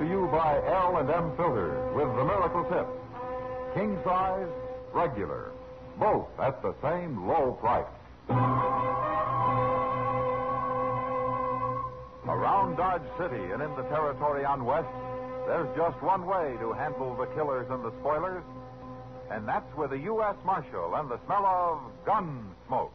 to you by L&M Filters with the Miracle Tip. King size, regular, both at the same low price. Around Dodge City and in the territory on West, there's just one way to handle the killers and the spoilers, and that's with a U.S. Marshal and the smell of gun smoke.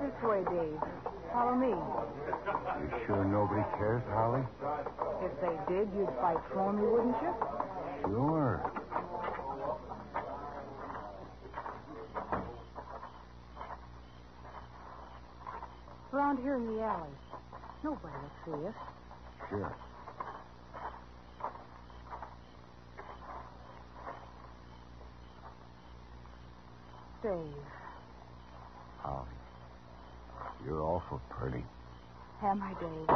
This way, Dave. Follow me. You sure nobody cares, Holly? If they did, you'd fight for me, wouldn't you? Sure. Around here in the alley. Nobody will see us. Sure. Dave. You're awful pretty. am I, Dave?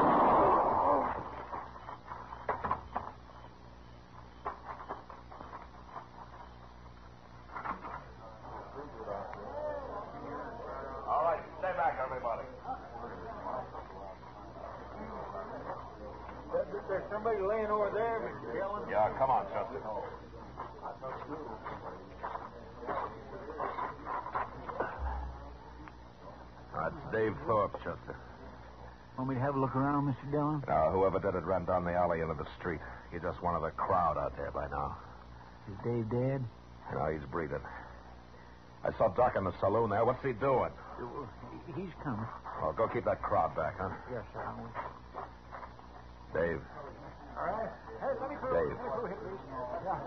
All right, stay back, everybody. There's somebody laying over there, Mr. Dillon. Yeah, come on, Chester. That's Dave Thorpe, Chester. Want me to have a look around, Mr. Dillon? Whoever did it ran down the alley into the street. You're just one of the crowd out there by now. Is Dave dead? No, he's breathing. I saw Doc in the saloon there. What's he doing? He's coming. Well, go keep that crowd back, huh? Yes, sir. I will. Dave. All right. Hey, let me through. Dave. Let me here. Yeah.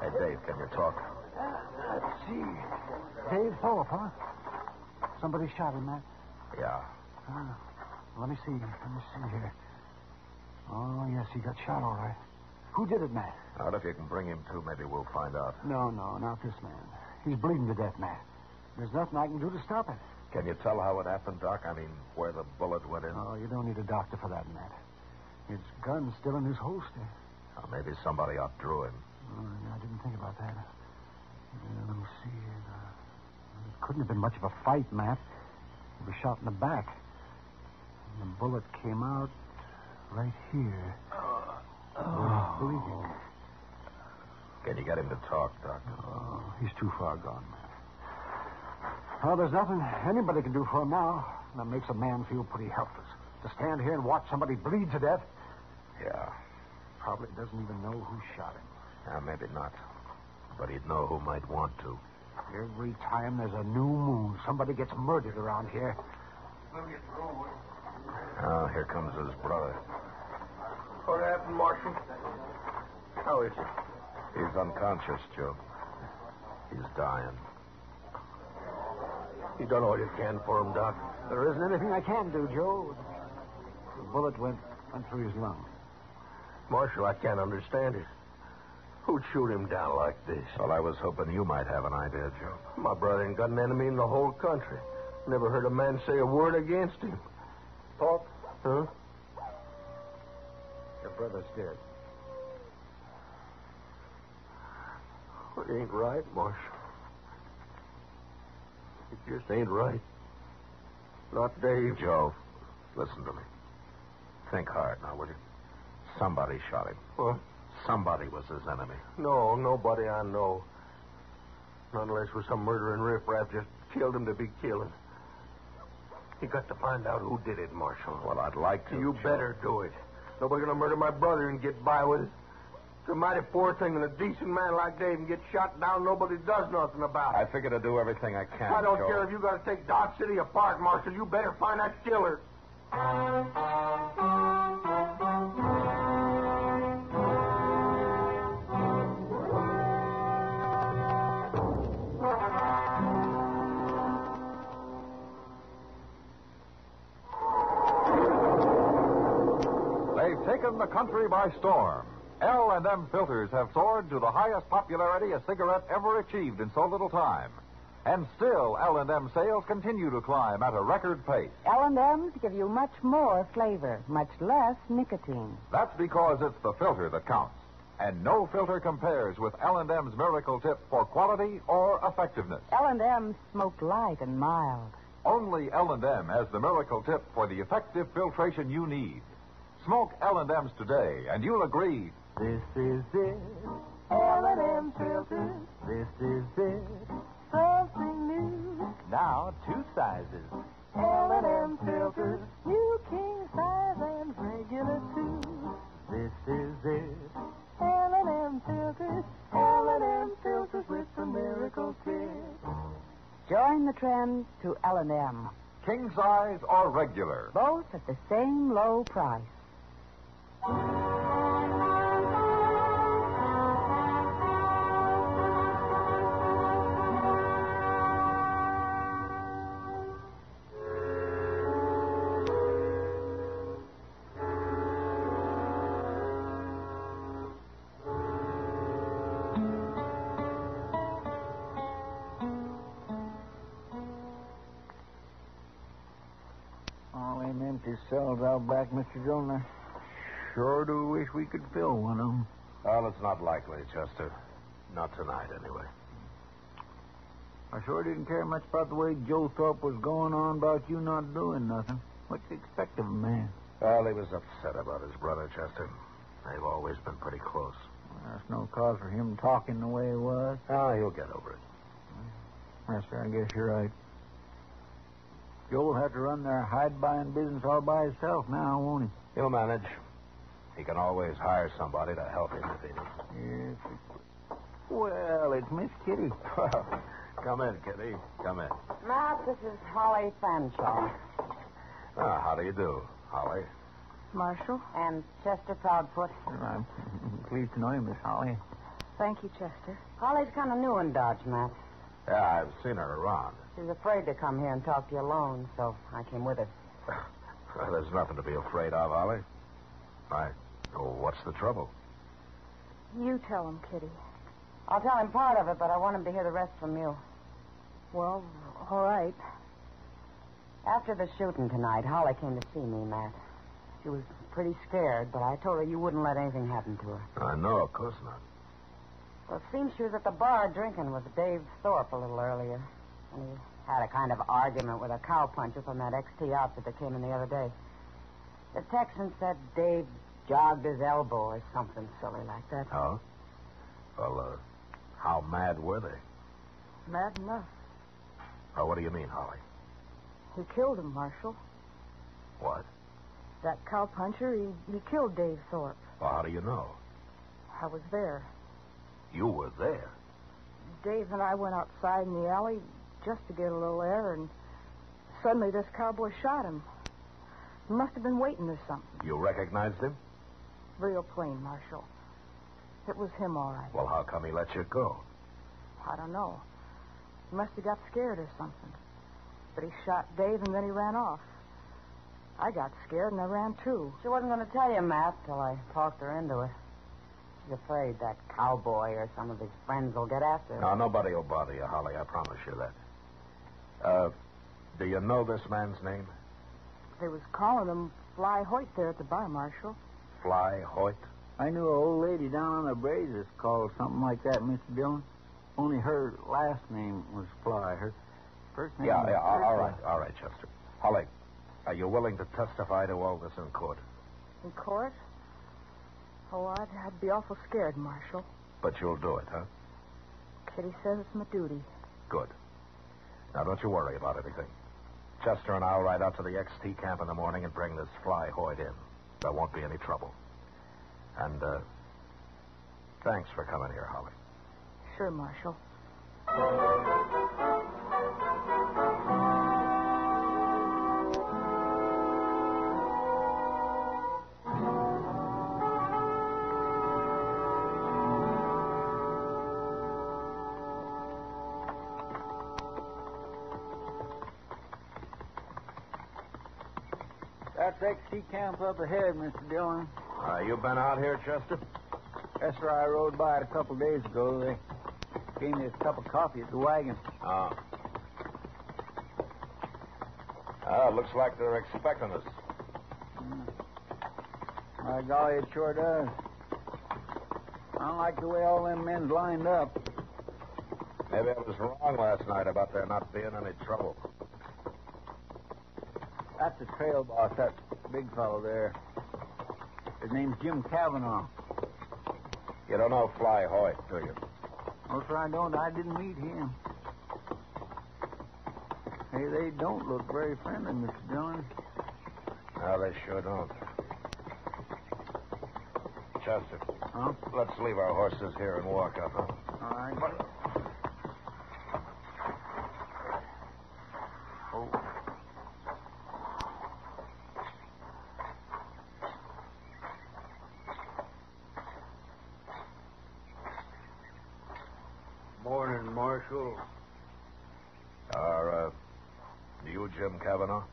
Hey, Dave, can you talk? Let's see. Dave Thorpe, huh? Somebody shot him, Matt. Yeah. Ah, let me see. Let me see here. Oh, yes, he got shot all right. Who did it, Matt? Well, if you can bring him to, maybe we'll find out. No, no, not this man. He's bleeding to death, Matt. There's nothing I can do to stop it. Can you tell how it happened, Doc? I mean, where the bullet went in? Oh, you don't need a doctor for that, Matt. His gun's still in his holster. Or maybe somebody outdrew him. Oh, yeah, I didn't think about that. Yeah, let me see. Uh, it couldn't have been much of a fight, Matt. He was shot in the back. And the bullet came out right here. Oh. Bleeding. Can you get him to talk, Doc? Oh, he's too far gone. Well, there's nothing anybody can do for him now. That makes a man feel pretty helpless. To stand here and watch somebody bleed to death. Yeah. Probably doesn't even know who shot him. Yeah, maybe not. But he'd know who might want to. Every time there's a new moon, somebody gets murdered around here. Oh, here comes his brother. What happened, Marshal? How is he? He's unconscious, Joe. He's dying. You done all you can for him, Doc. There isn't anything I can do, Joe. The bullet went, went through his lung. Marshal, I can't understand it. Who'd shoot him down like this? Well, I was hoping you might have an idea, Joe. My brother ain't got an enemy in the whole country. Never heard a man say a word against him. Thorpe, Huh? your brother's dead. It ain't right, Marshal. It just ain't right. Not Dave. Joe, listen to me. Think hard now, will you? Somebody shot him. What? Somebody was his enemy. No, nobody I know. Not unless it was some murdering riffraff just killed him to be killing. You got to find out who did it, Marshal. Well, I'd like to. You Joe. better do it. Nobody's gonna murder my brother and get by with it. It's a mighty poor thing when a decent man like Dave can get shot down. Nobody does nothing about it. I figure to do everything I can. I don't Joe. care if you got to take Dodge City apart, Marshal. You better find that killer. Taken the country by storm. L&M filters have soared to the highest popularity a cigarette ever achieved in so little time. And still, L&M sales continue to climb at a record pace. L&M's give you much more flavor, much less nicotine. That's because it's the filter that counts. And no filter compares with L&M's Miracle Tip for quality or effectiveness. L&M's smoke light and mild. Only L&M has the Miracle Tip for the effective filtration you need. Smoke L&M's today, and you'll agree This is it. L&M filters. This is it. Something new. Now, two sizes. L&M filters. New king size and regular too. This is it. L&M filters. L&M filters with the miracle tip. Join the trend to L&M. king size or regular. Both at the same low price. Empty cells out back, Mr. Jones. Sure do wish we could fill one of them. Well, it's not likely, Chester. Not tonight, anyway. I sure didn't care much about the way Joe Thorpe was going on about you not doing nothing. What you expect of a man? Well, he was upset about his brother, Chester. They've always been pretty close. That's no cause for him talking the way he was. Ah, he'll get over it. Sir, I guess you're right. Joe will have to run their hide buying business all by himself now, won't he? He'll manage. He can always hire somebody to help him if he needs. he? Yes. Well, it's Miss Kitty. Come in, Kitty. Come in. Matt, this is Holly Fanshawe. Ah, how do you do, Holly? Marshal. And Chester Proudfoot. I'm pleased to know you, Miss Holly. Thank you, Chester. Holly's kind of new in Dodge, Matt. Yeah, I've seen her around. She's afraid to come here and talk to you alone, so I came with her. Well, there's nothing to be afraid of, Holly. Why? Oh, what's the trouble? You tell him, Kitty. I'll tell him part of it, but I want him to hear the rest from you. Well, all right. After the shooting tonight, Holly came to see me, Matt. She was pretty scared, but I told her you wouldn't let anything happen to her. I know, of course not. Well, it seems she was at the bar drinking with Dave Thorpe a little earlier. And he had a kind of argument with a cowpuncher from that XT outfit that came in the other day. The Texan said Dave jogged his elbow or something silly like that. Oh? Well, uh, how mad were they? Mad enough. Oh, what do you mean, Holly? He killed him, Marshal. What? That cowpuncher, he, he killed Dave Thorpe. Well, how do you know? I was there. You were there. Dave and I went outside in the alley just to get a little air, and suddenly this cowboy shot him. He must have been waiting or something. You recognized him? Real plain, Marshal. It was him, all right. Well, how come he let you go? I don't know. He must have got scared or something. But he shot Dave and then he ran off. I got scared and I ran too. She wasn't going to tell you, Matt, till I talked her into it. She's afraid that cowboy or some of his friends will get after her. No, nobody will bother you, Holly. I promise you that. Uh, do you know this man's name? They was calling him Fly Hoyt there at the bar, Marshal. Fly Hoyt? I knew an old lady down on the Brazos called something like that, Mr. Dillon. Only her last name was Fly. Her first name Yeah, was yeah. All, all Ursula. right, all right, Chester. Holly, are you willing to testify to all this in court? In court? Oh, I'd, I'd be awful scared, Marshal. But you'll do it, huh? Kitty says it's my duty. Good. Now, don't you worry about anything. Chester and I'll ride out to the XT camp in the morning and bring this fly Hoyt in. There won't be any trouble. And, uh, thanks for coming here, Holly. Sure, Marshal. That's XT camp up ahead, Mr. Dillon. Uh, you been out here, Chester? That's where I rode by it a couple days ago. They gave me a cup of coffee at the wagon. Oh. Ah, looks like they're expecting us. My golly, it sure does. I don't like the way all them men's lined up. Maybe I was wrong last night about there not being any trouble. That's the trail boss, that big fellow there. His name's Jim Cavanaugh. You don't know Fly Hoyt, do you? No, sir, I don't. I didn't meet him. Hey, they don't look very friendly, Mr. Dillon. No, they sure don't. Chester, Huh? let's leave our horses here and walk up, huh? All right. Oh. Morning, Marshal. Are, uh, you Jim Cavanaugh?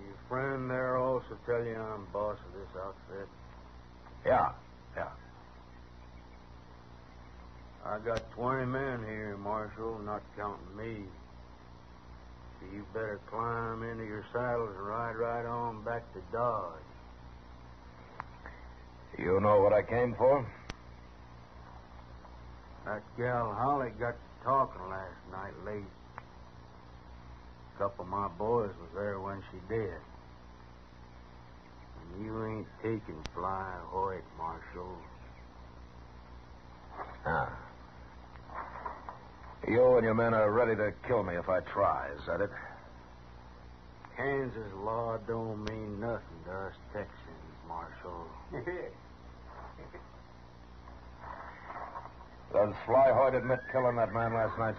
Your friend there also tell you I'm boss of this outfit. Yeah, yeah. I got 20 men here, Marshal, not counting me. So you better climb into your saddles and ride right on back to Dodge. You know what I came for? That gal Holly got to talking last night late. A couple of my boys was there when she did. And you ain't taking Fly Hoyt, Marshal. Ah. You and your men are ready to kill me if I try, is that it? Kansas law don't mean nothing to us Texans, Marshal. Does Fly Hoyt admit killing that man last night?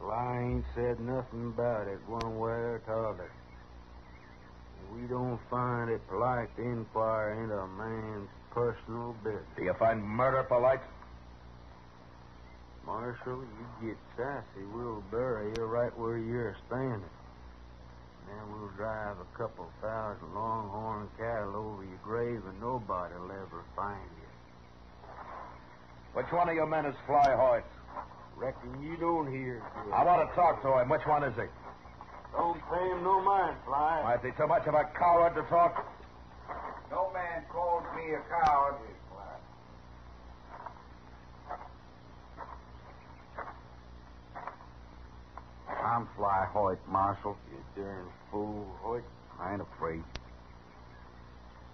Fly ain't said nothing about it one way or t'other. We don't find it polite to inquire into a man's personal business. Do you find murder polite? Marshal, you get sassy, we'll bury you right where you're standing. Then we'll drive a couple thousand longhorn cattle over your grave and nobody'll ever find you. Which one of your men is Fly Hoyt? Reckon you don't hear. good. I want to talk to him. Which one is he? Don't pay him no mind, Fly. Might be too much of a coward to talk. No man calls me a coward. I'm Fly Hoyt, Marshal. You darn fool, Hoyt. I ain't afraid.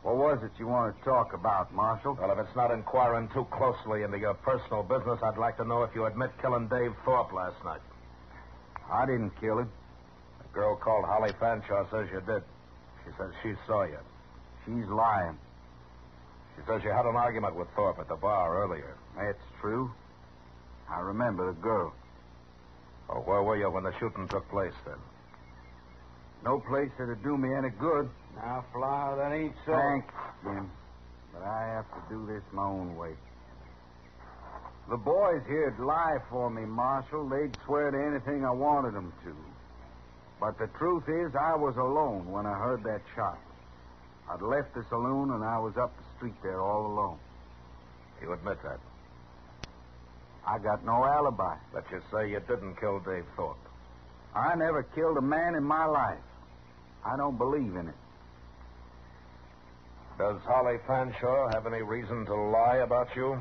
What was it you want to talk about, Marshal? Well, if it's not inquiring too closely into your personal business, I'd like to know if you admit killing Dave Thorpe last night. I didn't kill him. A girl called Holly Fanshaw says you did. She says she saw you. She's lying. She says you had an argument with Thorpe at the bar earlier. That's true. I remember the girl. Oh, where were you when the shooting took place then? No place that'd do me any good. Now, Fly, that ain't so. Thanks, Jim. But I have to do this my own way. The boys here'd lie for me, Marshal. They'd swear to anything I wanted them to. But the truth is, I was alone when I heard that shot. I'd left the saloon and I was up the street there all alone. You admit that. I got no alibi. But you say you didn't kill Dave Thorpe. I never killed a man in my life. I don't believe in it. Does Holly Fanshaw have any reason to lie about you?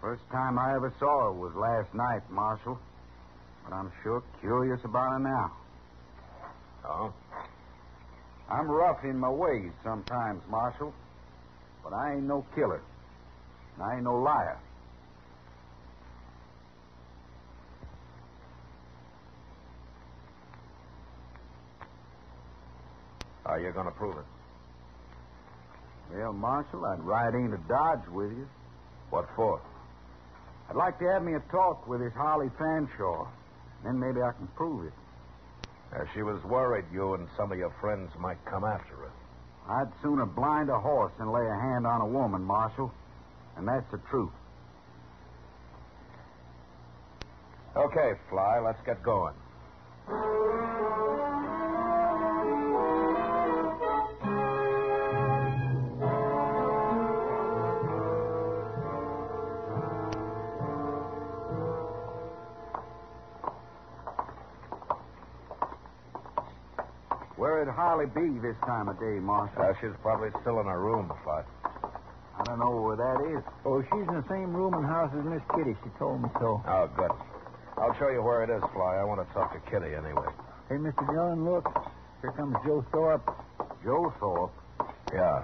First time I ever saw her was last night, Marshal. But I'm sure curious about her now. Oh? I'm rough in my ways sometimes, Marshal. But I ain't no killer. And I ain't no liar. You going to prove it? Well, Marshal, I'd ride into Dodge with you. What for? I'd like to have me a talk with this Holly Fanshaw. Then maybe I can prove it. Uh, she was worried you and some of your friends might come after her. I'd sooner blind a horse than lay a hand on a woman, Marshal. And that's the truth. Okay, Fly, let's get going. Where'd Holly be this time of day, Marshal? Uh, she's probably still in her room, Fly. I don't know where that is. Oh, she's in the same room and house as Miss Kitty. She told me so. Oh, good. I'll show you where it is, Fly. I want to talk to Kitty anyway. Hey, Mr. Dillon, look. Here comes Joe Thorpe. Joe Thorpe. Yeah.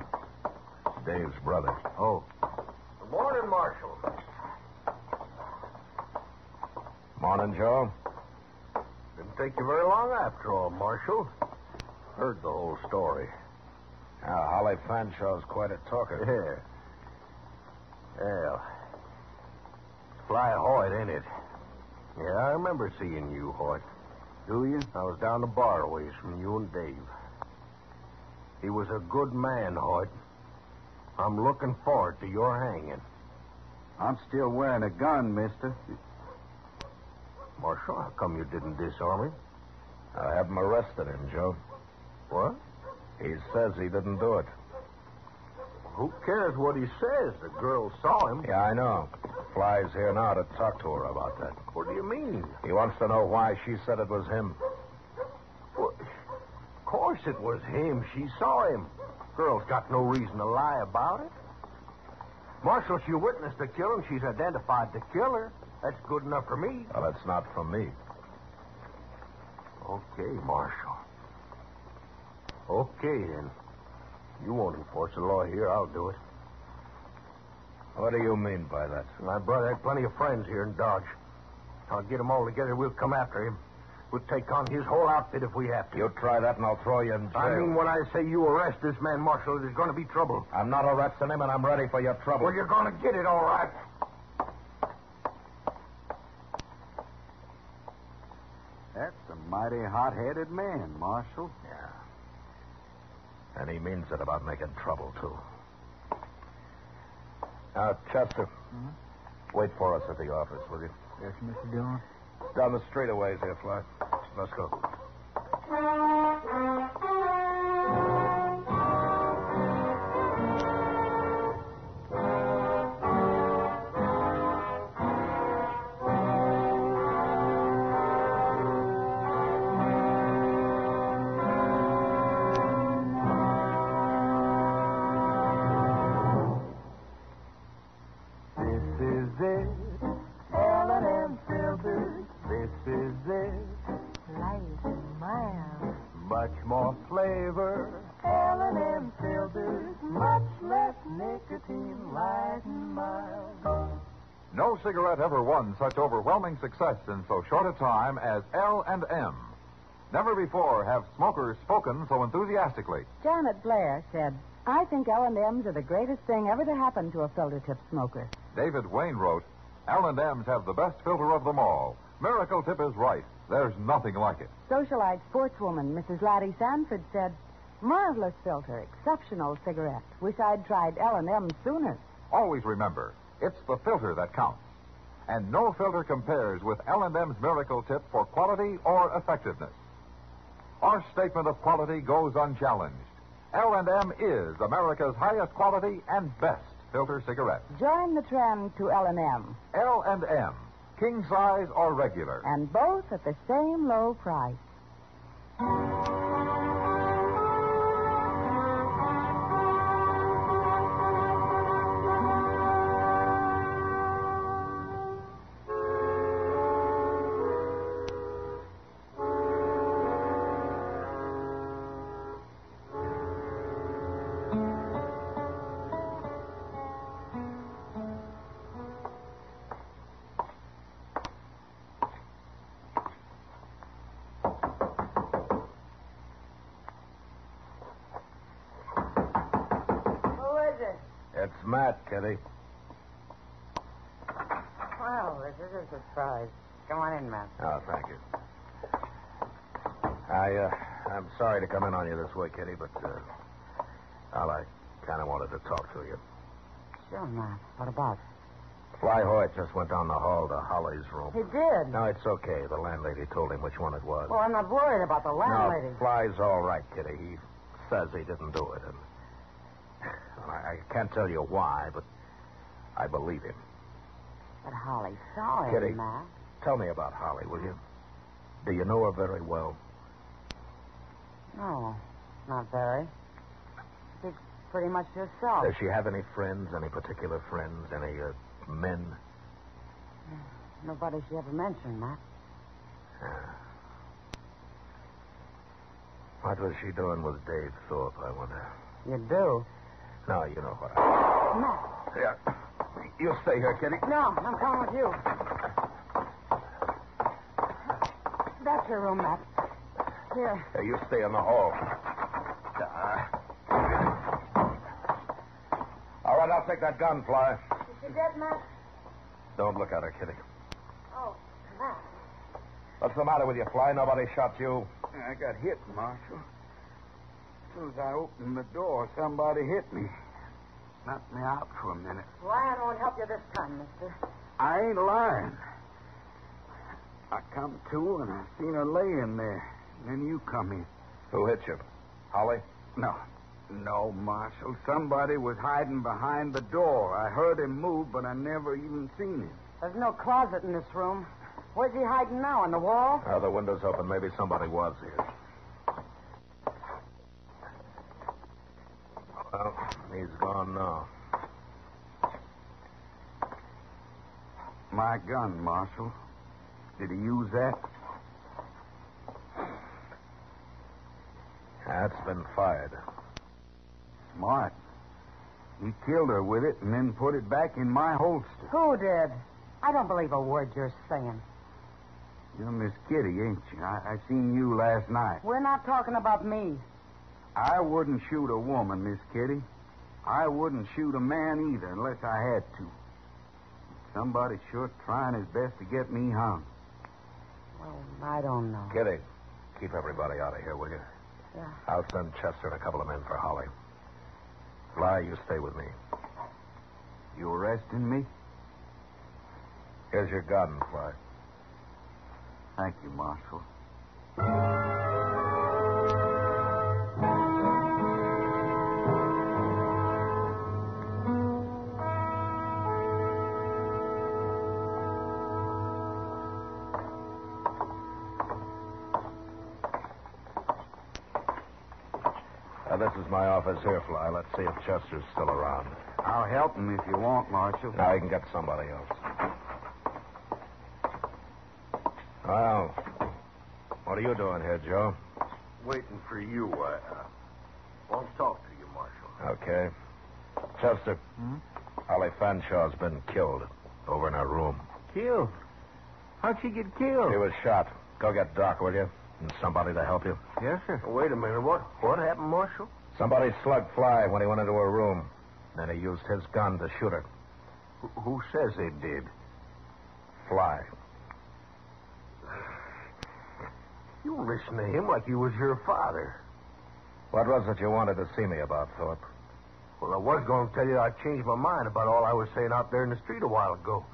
Dave's brother. Oh. Good morning, Marshal. Morning, Joe. Didn't take you very long after all, Marshal. Heard the whole story. Yeah, Holly Fanshaw's quite a talker. Yeah. Well, Fly Hoyt, ain't it? Yeah, I remember seeing you, Hoyt. Do you? I was down the bar ways from you and Dave. He was a good man, Hoyt. I'm looking forward to your hanging. I'm still wearing a gun, mister. Marshal, how come you didn't disarm him? I have him arrested him, Joe. What? He says he didn't do it. Who cares what he says? The girl saw him. Yeah, I know. Fly's here now to talk to her about that. What do you mean? He wants to know why she said it was him. Well, of course it was him. She saw him. Girl's got no reason to lie about it. Marshal, she witnessed the killing. She's identified the killer. That's good enough for me. Well, it's not from me. Okay, Marshal. Okay, then. You won't enforce the law here. I'll do it. What do you mean by that? My brother had plenty of friends here in Dodge. I'll get them all together. We'll come after him. We'll take on his whole outfit if we have to. You try that and I'll throw you in jail. I mean, when I say you arrest this man, Marshal, there's going to be trouble. I'm not arresting him and I'm ready for your trouble. Well, you're going to get it, all right. That's a mighty hot-headed man, Marshal. Yeah. And he means it about making trouble, too. Now, Chester, mm-hmm. wait for us at the office, will you? Yes, Mr. Dillon. Down the street a ways here, Fly. Let's go. Such overwhelming success in so short a time as L&M. Never before have smokers spoken so enthusiastically. Janet Blair said, I think L&M's are the greatest thing ever to happen to a filter tip smoker. David Wayne wrote, L&M's have the best filter of them all. Miracle Tip is right. There's nothing like it. Socialite sportswoman Mrs. Lottie Sanford said, marvelous filter, exceptional cigarette. Wish I'd tried L&M sooner. Always remember, it's the filter that counts. And no filter compares with L&M's Miracle Tip for quality or effectiveness. Our statement of quality goes unchallenged. L&M is America's highest quality and best filter cigarette. Join the trend to L&M, L&M, king size or regular. and both at the same low price. Matt, Kitty. Well, this is a surprise. Come on in, Matt. Oh, thank you. I, uh, I'm sorry to come in on you this way, Kitty, but, uh, well, I kind of wanted to talk to you. Sure, Matt. What about? Fly Hoyt just went down the hall to Holly's room. He did. No, it's okay. The landlady told him which one it was. Well, I'm not worried about the landlady. No, Fly's all right, Kitty. He says he didn't do it. And I, I can't tell you why, but I believe him. But Holly saw him, Kitty. Matt. Tell me about Holly, will you? Do you know her very well? No, not very. She's pretty much herself. Does she have any friends, any particular friends, any uh, men? Nobody she ever mentioned, Matt. What was she doing with Dave Thorpe, I wonder? You do? No, you know what I... Matt. Yeah. You stay here, Kitty. No, I'm coming with you. That's your room, Matt. Here. Hey, you stay in the hall. All right, I'll take that gun, Fly. Is she dead, Matt? Don't look at her, Kitty. Oh, Matt. What's the matter with you, Fly? Nobody shot you. I got hit, Marshal. As soon as I opened the door, somebody hit me. Knocked me out for a minute. Lion won't help you this time, mister. I ain't lying. I come to and I seen her laying there. Then you come in. Who hit you? Holly? No. No, Marshal. Somebody was hiding behind the door. I heard him move, but I never even seen him. There's no closet in this room. Where's he hiding now? On the wall? Oh, the window's open. Maybe somebody was here. Well, he's gone now. My gun, Marshal. Did he use that? That's been fired. Smart. He killed her with it and then put it back in my holster. Who did? I don't believe a word you're saying. You're Miss Kitty, ain't you? I, I seen you last night. We're not talking about me. I wouldn't shoot a woman, Miss Kitty. I wouldn't shoot a man either unless I had to. Somebody's sure trying his best to get me hung. Well, I don't know. Kitty, keep everybody out of here, will you? Yeah. I'll send Chester and a couple of men for Holly. Fly, you stay with me. You arresting me? Here's your gun, Fly. Thank you, Marshal. Is my here, Fly. Let's see if Chester's still around. I'll help him if you want, Marshal. Now, you can get somebody else. Well, what are you doing here, Joe? Waiting for you. I uh, want to talk to you, Marshal. Okay. Chester. Hmm? Holly Fanshaw's been killed over in her room. Killed? How'd she get killed? She was shot. Go get Doc, will you? And somebody to help you. Yes, sir. Wait a minute. What what happened, Marshal? Somebody slugged Fly when he went into her room. Then he used his gun to shoot her. Who, says they did? Fly. You listen to him like he was your father. What was it you wanted to see me about, Thorpe? Well, I was going to tell you I changed my mind about all I was saying out there in the street a while ago.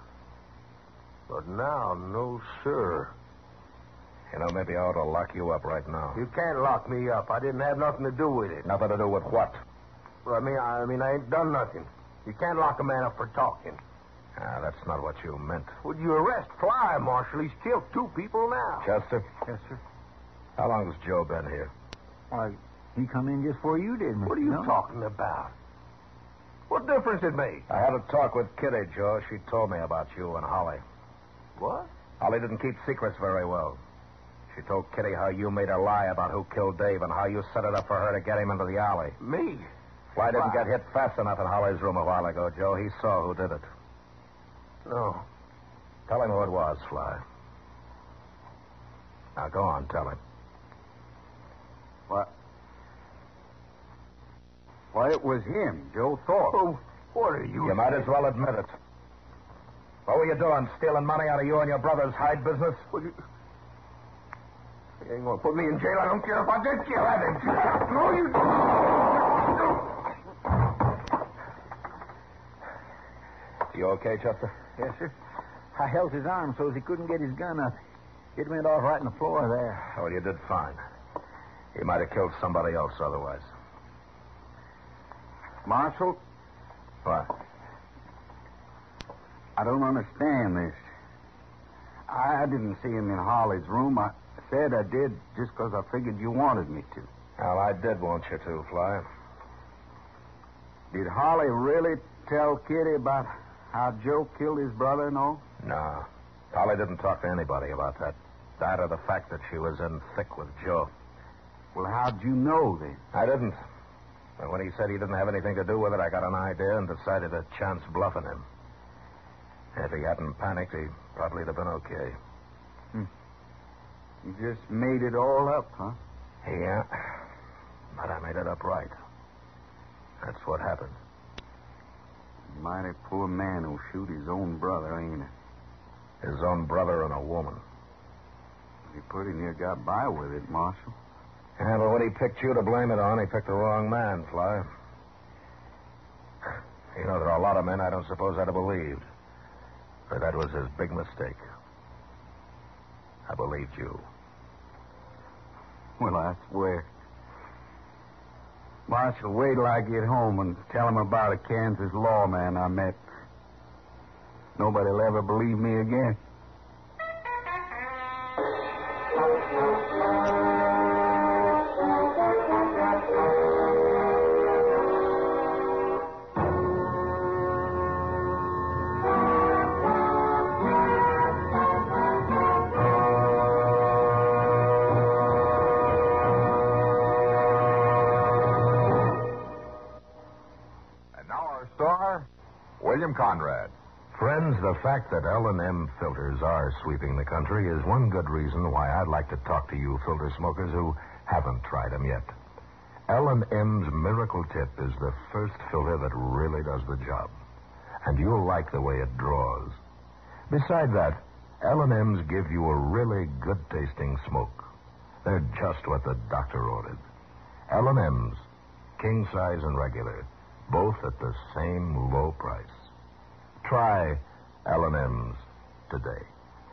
But now, no, sir. You know, maybe I ought to lock you up right now. You can't lock me up. I didn't have nothing to do with it. Nothing to do with what? Well, I mean, I, I mean, I ain't done nothing. You can't lock a man up for talking. Ah, that's not what you meant. Would you arrest Fly, Marshal? He's killed two people now. Chester, Yes, sir. how long has Joe been here? Why, he come in just before you did, Mr. What are you Dillon. talking about? What difference it make? I had a talk with Kitty, Joe. She told me about you and Holly. What? Holly didn't keep secrets very well. She told Kitty how you made her lie about who killed Dave and how you set it up for her to get him into the alley. Me? Fly didn't Why? get hit fast enough in Holly's room a while ago, Joe. He saw who did it. No. Tell him who it was, Fly. Now go on, tell him. What? Why, it was him, Joe Thorpe. Oh, What are you? You might as well admit it. What were you doing? Stealing money out of you and your brother's hide business? Well, you... you ain't gonna put me in jail. I don't care if I get killed. I didn't No, you. don't. You okay, Chester? Yes, sir. I held his arm so he couldn't get his gun up. It went off right on the floor there. Well, you did fine. He might have killed somebody else otherwise. Marshal, What? I don't understand this. I didn't see him in Holly's room. I said I did just because I figured you wanted me to. Well, I did want you to, Fly. Did Holly really tell Kitty about how Joe killed his brother and all? No. Holly didn't talk to anybody about that. That or the fact that she was in thick with Joe. Well, how'd you know then? I didn't. But when he said he didn't have anything to do with it, I got an idea and decided to chance bluffing him. If he hadn't panicked, he probably'd have been okay. Hmm. You just made it all up, huh? Yeah. But I made it up right. That's what happened. Mighty poor man who'll shoot his own brother, ain't it? His own brother and a woman. He pretty near got by with it, Marshal. Yeah, but when he picked you to blame it on, he picked the wrong man, Fly. You know, there are a lot of men I don't suppose I'd have believed. But that was his big mistake. I believed you. Well, I swear. Marshal, wait till I get home and tell him about a Kansas lawman I met. Nobody'll ever believe me again. Fact that L&M filters are sweeping the country is one good reason why I'd like to talk to you filter smokers who haven't tried them yet. L&M's Miracle Tip is the first filter that really does the job. And you'll like the way it draws. Besides that, L&M's give you a really good tasting smoke. They're just what the doctor ordered. L&M's, king size and regular, both at the same low price. Try L&M's today.